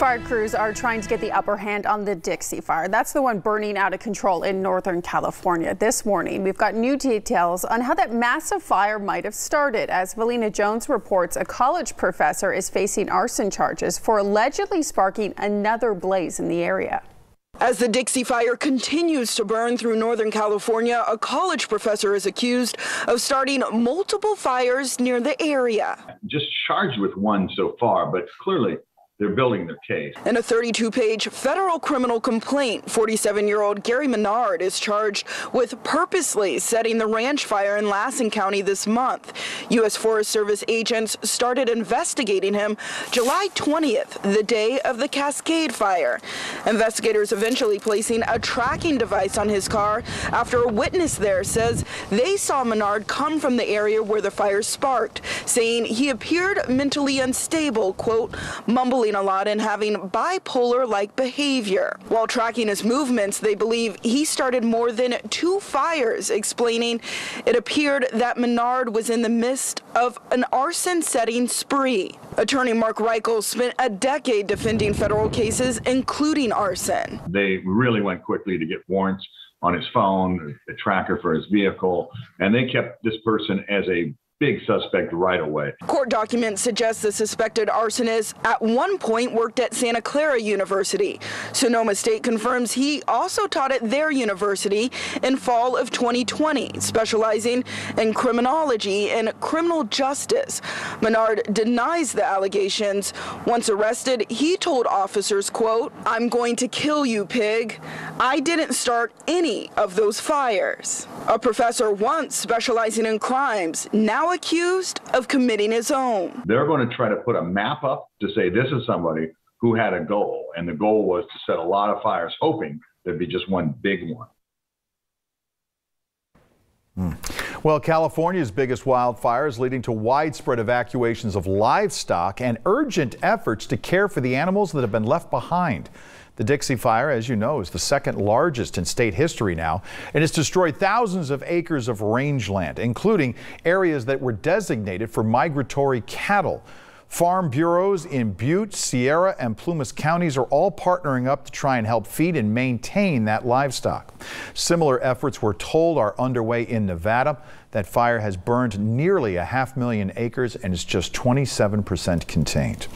Fire crews are trying to get the upper hand on the Dixie Fire. That's the one burning out of control in Northern California. This morning, we've got new details on how that massive fire might have started. As Valina Jones reports, a college professor is facing arson charges for allegedly sparking another blaze in the area. As the Dixie Fire continues to burn through Northern California, a college professor is accused of starting multiple fires near the area. Just charged with one so far, but clearly they're building their case. In a 32-page federal criminal complaint, 47-year-old Gary Maynard is charged with purposely setting the ranch fire in Lassen County this month. U.S. Forest Service agents started investigating him July 20th, the day of the Cascade Fire. Investigators eventually placing a tracking device on his car after a witness there says they saw Maynard come from the area where the fire sparked, saying he appeared mentally unstable, quote, mumbling a lot and having bipolar-like behavior. While tracking his movements, they believe he started more than two fires, explaining it appeared that Maynard was in the midst of an arson-setting spree. Attorney Mark Reichel spent a decade defending federal cases, including arson. They really went quickly to get warrants on his phone, a tracker for his vehicle, and they kept this person as a big suspect right away. Court documents suggest the suspected arsonist at one point worked at Santa Clara University. Sonoma State confirms he also taught at their university in fall of 2020, specializing in criminology and criminal justice. Maynard denies the allegations. Once arrested, he told officers, quote, I'm going to kill you, pig. I didn't start any of those fires. A professor once specializing in crimes, now accused of committing his own. They're going to try to put a map up to say this is somebody who had a goal, and the goal was to set a lot of fires, hoping there'd be just one big one. Hmm. Well, California's biggest wildfires leading to widespread evacuations of livestock and urgent efforts to care for the animals that have been left behind. The Dixie Fire, as you know, is the second largest in state history now, and it's destroyed thousands of acres of rangeland, including areas that were designated for migratory cattle. Farm bureaus in Butte, Sierra, and Plumas counties are all partnering up to try and help feed and maintain that livestock. Similar efforts we're told are underway in Nevada. That fire has burned nearly a half million acres and is just 27% contained.